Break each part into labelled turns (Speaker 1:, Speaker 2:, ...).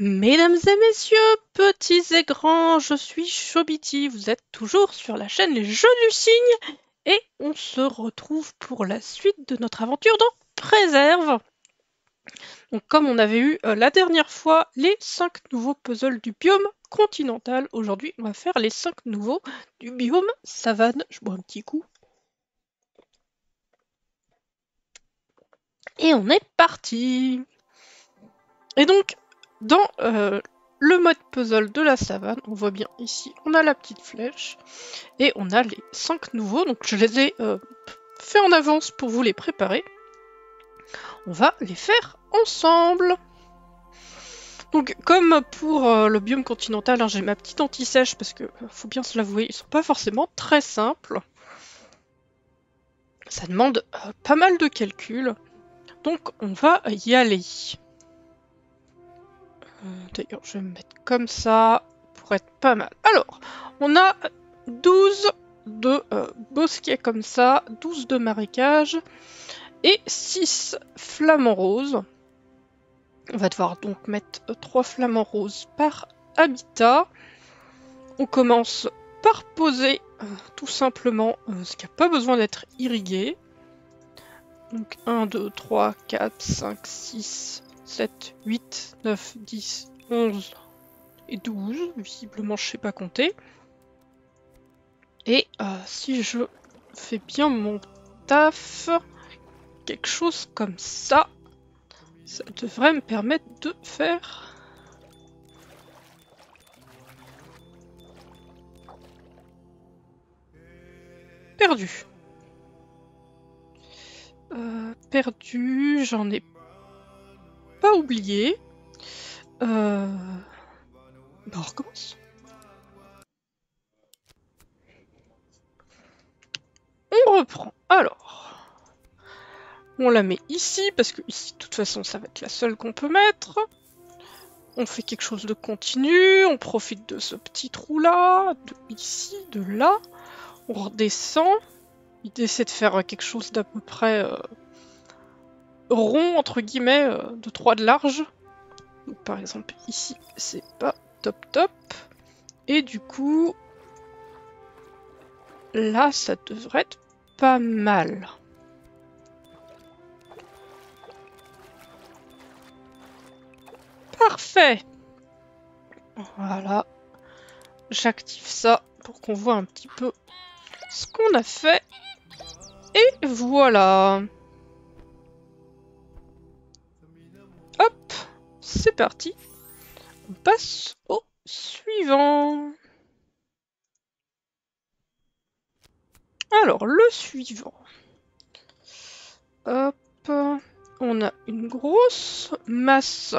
Speaker 1: Mesdames et messieurs, petits et grands, je suis Chobiti, vous êtes toujours sur la chaîne Les Jeux du Cygne et on se retrouve pour la suite de notre aventure dans Préserve. Donc comme on avait eu euh, la dernière fois les 5 nouveaux puzzles du biome continental, aujourd'hui on va faire les 5 nouveaux du biome savane. Je bois un petit coup. Et on est parti Et donc, dans euh, le mode puzzle de la savane, on voit bien ici, on a la petite flèche, et on a les 5 nouveaux, donc je les ai euh, fait en avance pour vous les préparer. On va les faire ensemble donc, comme pour euh, le biome continental, hein, j'ai ma petite anti-sèche parce que, faut bien se l'avouer, ils sont pas forcément très simples. Ça demande pas mal de calculs. Donc on va y aller. Euh, d'ailleurs, je vais me mettre comme ça pour être pas mal. Alors, on a 12 de euh, bosquets comme ça, 12 de marécages et 6 flamants roses. On va devoir donc mettre 3 flamants roses par habitat. On commence par poser euh, tout simplement ce qui n'a pas besoin d'être irrigué. Donc 1, 2, 3, 4, 5, 6, 7, 8, 9, 10, 11 et 12. Visiblement, je sais pas compter. Et euh, si je fais bien mon taf, quelque chose comme ça, ça devrait me permettre de faire... Perdu. Euh, perdu, j'en ai pas oublié. Euh... Bah, on recommence. On reprend. Alors, on la met ici, parce que ici, de toute façon, ça va être la seule qu'on peut mettre. On fait quelque chose de continu, on profite de ce petit trou-là, de ici, de là. On redescend. Il essaie de faire quelque chose d'à peu près euh, rond, entre guillemets, euh, de 3 de large. par exemple, ici, c'est pas top top. Et du coup, là, ça devrait être pas mal. Parfait Voilà. J'active ça pour qu'on voit un petit peu ce qu'on a fait. Et voilà. Parti. On passe au suivant. Alors, le suivant. Hop, on a une grosse masse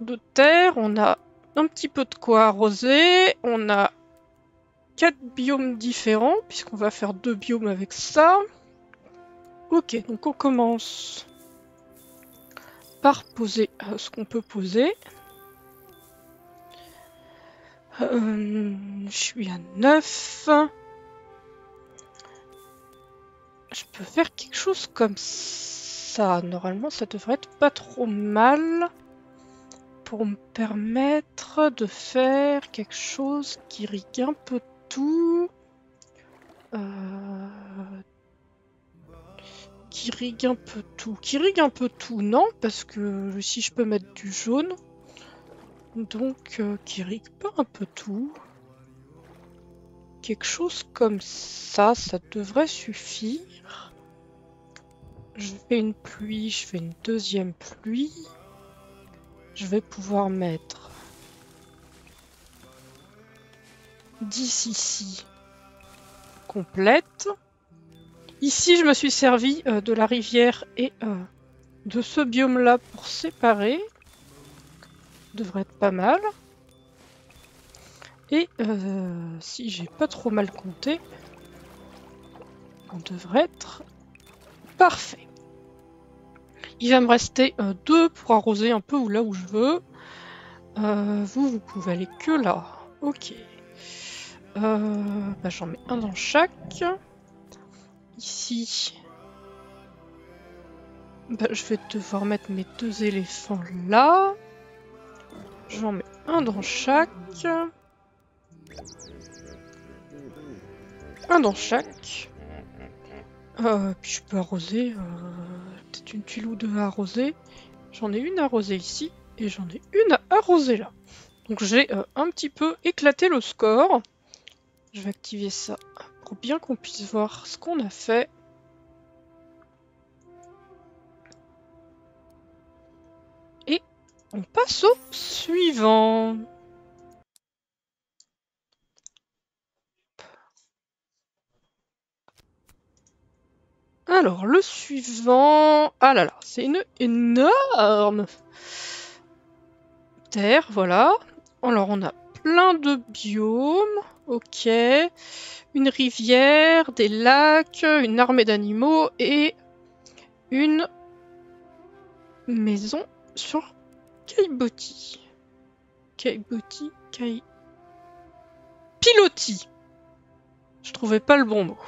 Speaker 1: de terre, on a un petit peu de quoi arroser, on a quatre biomes différents, puisqu'on va faire deux biomes avec ça. Ok, donc on commence poser euh, ce qu'on peut poser. Euh, je suis à 9. Je peux faire quelque chose comme ça. Normalement, ça devrait être pas trop mal pour me permettre de faire quelque chose qui rigue un peu tout. Euh, qui rigue un peu tout. Qui rigue un peu tout, non, parce que si je peux mettre du jaune. Donc, euh, qui rigue pas un peu tout. Quelque chose comme ça, ça devrait suffire. Je fais une pluie, je fais une deuxième pluie. Je vais pouvoir mettre 10 ici complète. Ici, je me suis servi euh, de la rivière et euh, de ce biome-là pour séparer. Devrait être pas mal. Et euh, si j'ai pas trop mal compté, on devrait être parfait. Il va me rester deux pour arroser un peu là où je veux. vous, vous pouvez aller que là. Ok. Bah, J'en mets un dans chaque. Ici. Bah, je vais devoir mettre mes deux éléphants là. J'en mets un dans chaque. Un dans chaque. Euh, puis je peux arroser. euh, Peut-être une tuile ou deux à arroser. J'en ai une arrosée ici et j'en ai une à arroser là. Donc j'ai euh, un petit peu éclaté le score. Je vais activer ça bien qu'on puisse voir ce qu'on a fait. Et on passe au suivant. Alors, le suivant... Ah là là, c'est une énorme terre, voilà. Alors, on a plein de biomes, ok. Une rivière, des lacs, une armée d'animaux et une maison sur Kaiboti. Kaiboti, Kai... Piloti. Je trouvais pas le bon mot.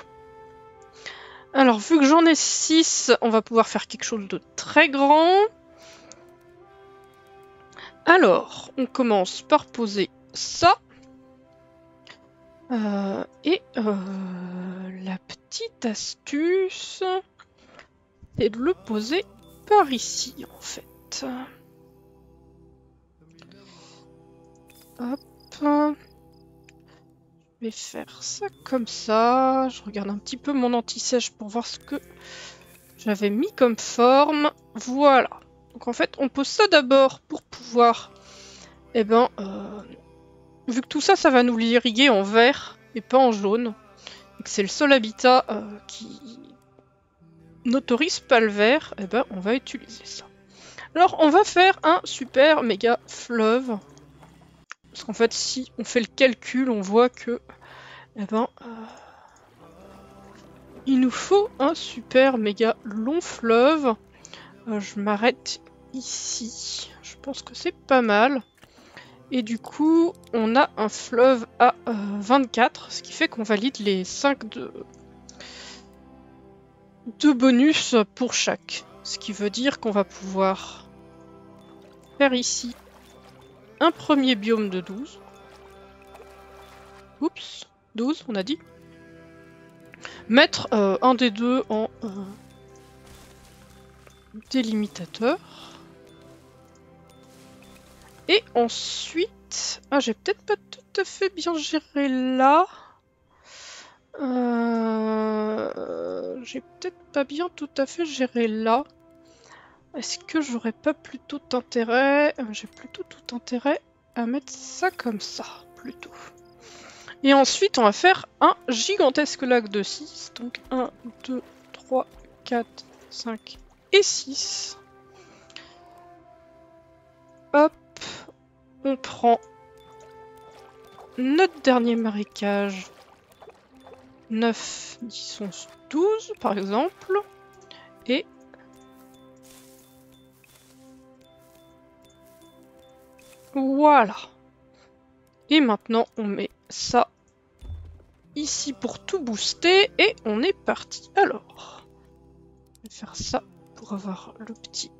Speaker 1: Alors, vu que j'en ai 6, on va pouvoir faire quelque chose de très grand. Alors, on commence par poser ça. Euh, et euh, la petite astuce, c'est de le poser par ici, en fait. Hop. Je vais faire ça comme ça. Je regarde un petit peu mon anti-sèche pour voir ce que j'avais mis comme forme. Voilà. Donc en fait, on pose ça d'abord pour pouvoir... Eh ben, euh, vu que tout ça, ça va nous l'irriguer en vert et pas en jaune, et que c'est le seul habitat euh, qui n'autorise pas le vert, eh ben, on va utiliser ça. Alors, on va faire un super méga fleuve. Parce qu'en fait, si on fait le calcul, on voit que... Eh ben... euh, il nous faut un super méga long fleuve. Euh, je m'arrête ici. Je pense que c'est pas mal. Et du coup, on a un fleuve à euh, 24, ce qui fait qu'on valide les 5 de... de bonus pour chaque. Ce qui veut dire qu'on va pouvoir faire ici un premier biome de 12. Oups, 12 on a dit. Mettre euh, un des deux en euh, délimitateur. Et ensuite... Ah, j'ai peut-être pas tout à fait bien géré là. Euh, J'ai peut-être pas bien tout à fait géré là. Est-ce que j'aurais pas plutôt intérêt... euh, J'ai plutôt tout intérêt à mettre ça comme ça, plutôt. Et ensuite, on va faire un gigantesque lac de 6. Donc 1, 2, 3, 4, 5 et 6. Hop, on prend notre dernier marécage. 9, 10, 11, 12 par exemple. Et voilà. Et maintenant, on met ça ici pour tout booster et on est parti. Alors, je vais faire ça pour avoir le petit,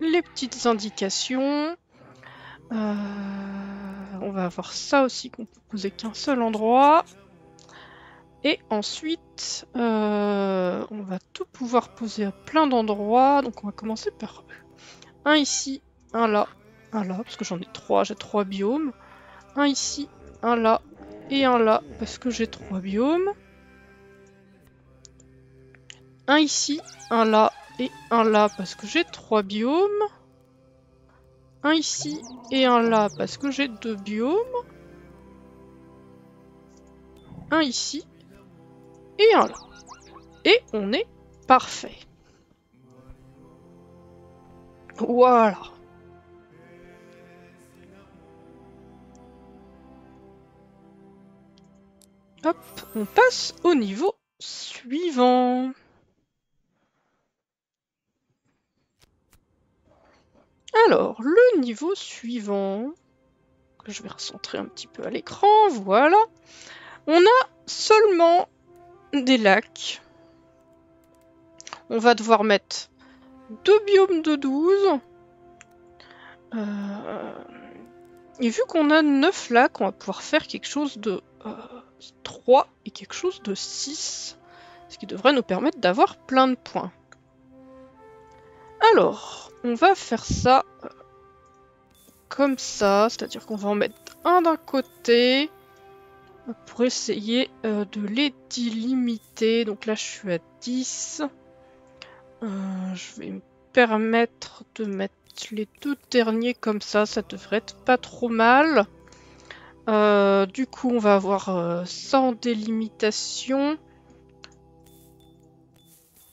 Speaker 1: les petites indications. Euh, on va avoir ça aussi qu'on peut poser qu'un seul endroit. Et ensuite, euh, on va tout pouvoir poser à plein d'endroits. Donc on va commencer par un ici, un là, un là, parce que j'en ai trois, j'ai trois biomes. Un ici, un là, et un là, parce que j'ai trois biomes. Un ici, un là, et un là, parce que j'ai trois biomes. Un ici, et un là, parce que j'ai deux biomes. Un ici, et un là. Et on est parfait. Voilà. Hop, on passe au niveau suivant. Alors, le niveau suivant, que je vais recentrer un petit peu à l'écran, voilà. On a seulement des lacs. On va devoir mettre deux biomes de 12. Euh, Et vu qu'on a 9 lacs, on va pouvoir faire quelque chose de 3 et quelque chose de 6. Ce qui devrait nous permettre d'avoir plein de points. Alors, on va faire ça euh, comme ça, c'est-à-dire qu'on va en mettre un d'un côté pour essayer euh, de les délimiter. Donc là, je suis à 10. Euh, je vais me permettre de mettre les deux derniers comme ça, ça devrait être pas trop mal. du coup, on va avoir en délimitation.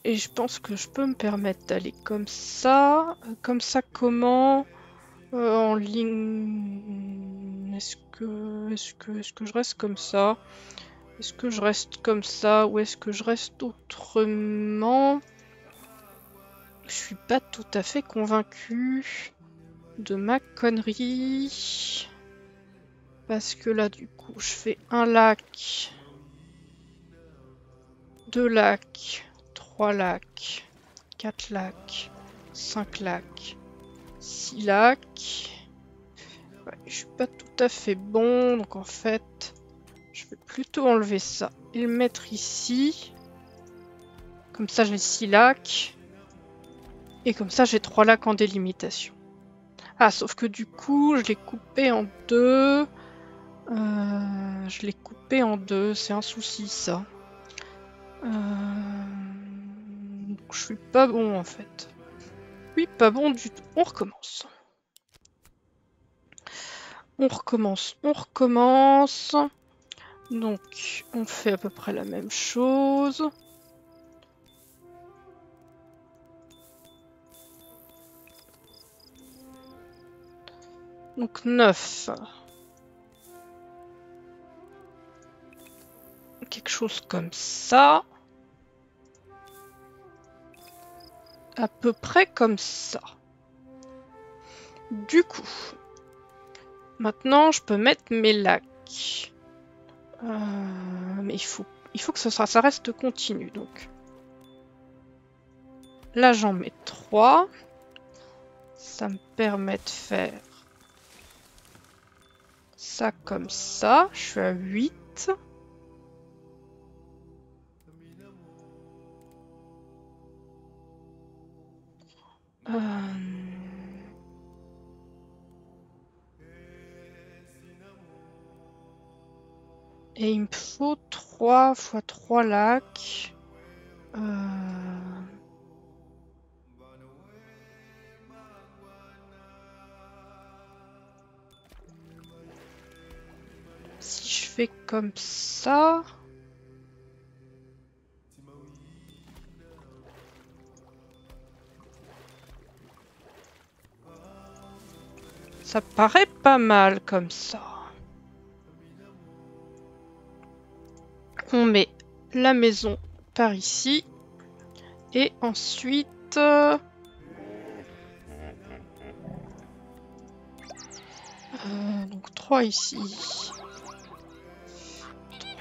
Speaker 1: Et je pense que je peux me permettre d'aller comme ça. Comme ça, comment euh, En ligne... Est-ce que... Est-ce que... Est-ce que je reste comme ça? Est-ce que je reste comme ça Ou est-ce que je reste autrement? Je suis pas tout à fait convaincu de ma connerie. Parce que là, du coup, je fais un lac. Deux lacs 3 lacs, 4 lacs, 5 lacs, 6 lacs. je suis pas tout à fait bon, donc en fait, je vais plutôt enlever ça et le mettre ici. Comme ça, j'ai 6 lacs. Et comme ça, j'ai 3 lacs en délimitation. Ah, sauf que du coup, je l'ai coupé en deux. Euh, je l'ai coupé en deux, c'est un souci ça. Euh je suis pas bon en fait. Oui, pas bon du tout. On recommence. On recommence, on recommence. Donc, on fait à peu près la même chose. Donc 9. Quelque chose comme ça. À peu près comme ça. Du coup, maintenant je peux mettre mes lacs. Euh, mais il faut, il faut que ça, ça reste continu donc. Là j'en mets 3. Ça me permet de faire ça comme ça. Je suis à 8. Euh, et il me faut 3 fois 3 lacs. Euh, si je fais comme ça... Ça paraît pas mal comme ça. On met la maison par ici. Et ensuite... Euh, donc 3 ici.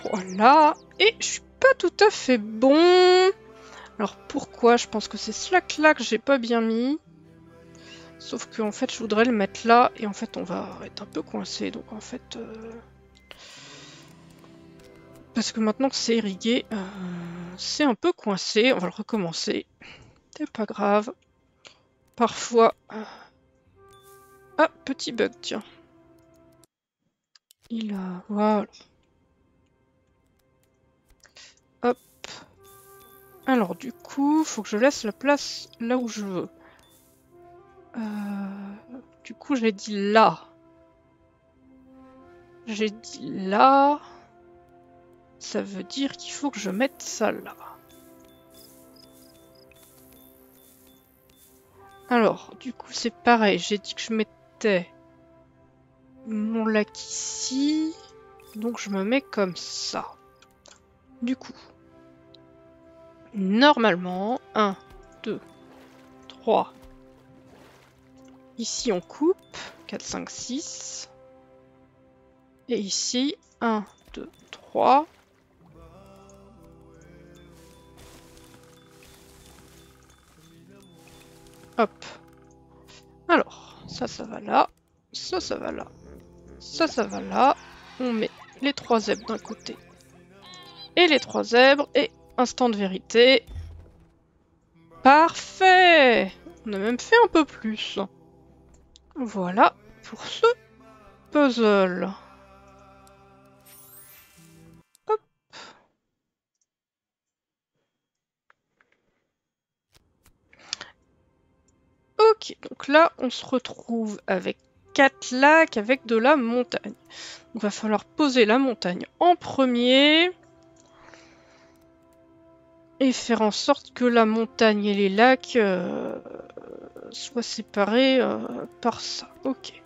Speaker 1: 3 là. Et je suis pas tout à fait bon. Alors pourquoi? Je pense que c'est cela là que j'ai pas bien mis. Sauf que en fait je voudrais le mettre là et en fait on va être un peu coincé donc en fait euh, parce que maintenant que c'est irrigué euh, c'est un peu coincé on va le recommencer. C'est pas grave. Parfois euh, ah petit bug tiens. Il a voilà. Hop. Alors du coup faut que je laisse la place là où je veux euh, du coup, j'ai dit là. J'ai dit là. Ça veut dire qu'il faut que je mette ça là. Alors, du coup, c'est pareil. J'ai dit que je mettais mon lac ici. Donc, je me mets comme ça. Du coup, normalement, 1, 2, 3, Ici, on coupe. 4, 5, 6. Et ici, 1, 2, 3. Hop. Alors, ça, ça va là. Ça, ça va là. Ça, ça va là. On met les trois zèbres d'un côté. Et les trois zèbres. Et instant de vérité. Parfait On a même fait un peu plus. Voilà pour ce puzzle. Hop. Ok, donc là on se retrouve avec quatre lacs avec de la montagne. Il va falloir poser la montagne en premier et faire en sorte que la montagne et les lacs euh, soient séparés euh, par ça. Ok.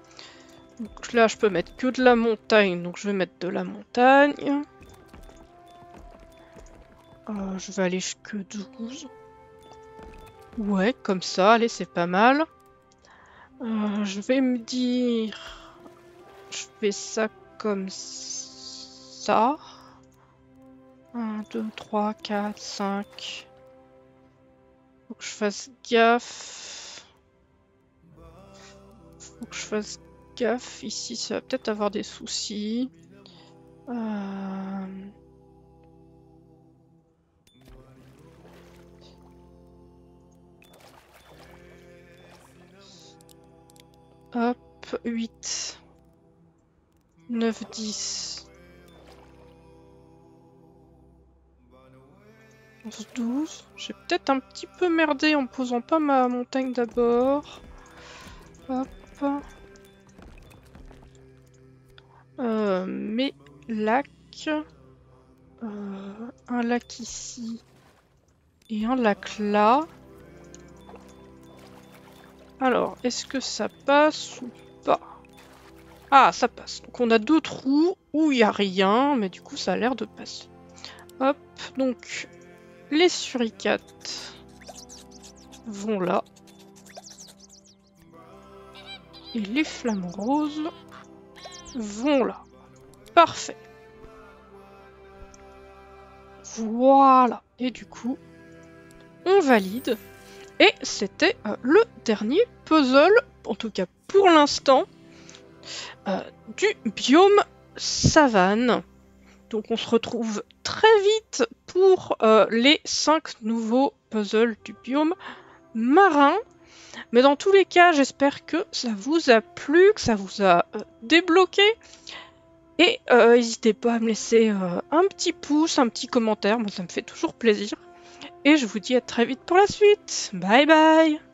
Speaker 1: Donc là, je peux mettre que de la montagne, donc je vais mettre de la montagne. Euh, je vais aller jusque 12. Ouais, comme ça, allez, c'est pas mal. je vais me dire... Je fais ça comme ça. 1, 2, 3, 4, 5. Faut que je fasse gaffe. Faut que je fasse gaffe. Ici, ça va peut-être avoir des soucis. Euh... Hop, 8. 9, 10. 12. J'ai peut-être un petit peu merdé en posant pas ma montagne d'abord. Hop. Euh, mes lacs. Euh, un lac ici. Et un lac là. Alors, est-ce que ça passe ou pas? Ah, ça passe. Donc on a deux trous où il n'y a rien, mais du coup ça a l'air de passer. Hop, donc les suricates vont là. Et les flammes roses vont là. Parfait. Voilà. Et du coup, on valide. Et c'était euh, le dernier puzzle, en tout cas pour l'instant, euh, du biome savane. Donc on se retrouve très vite pour euh, les 5 nouveaux puzzles du biome marin. Mais dans tous les cas, j'espère que ça vous a plu, que ça vous a euh, débloqué. Et euh, n'hésitez pas à me laisser un petit pouce, un petit commentaire, moi ça me fait toujours plaisir. Et je vous dis à très vite pour la suite. Bye bye